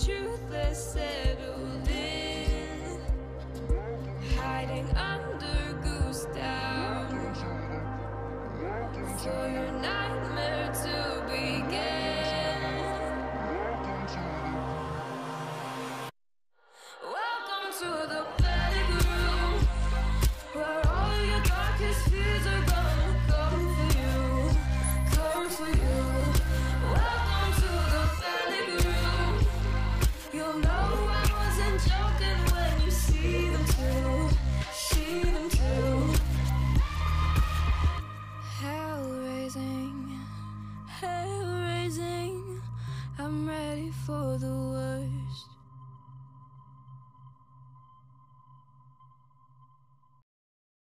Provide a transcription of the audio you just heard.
truth that's settled in Hiding under goose down? For your nightmare to be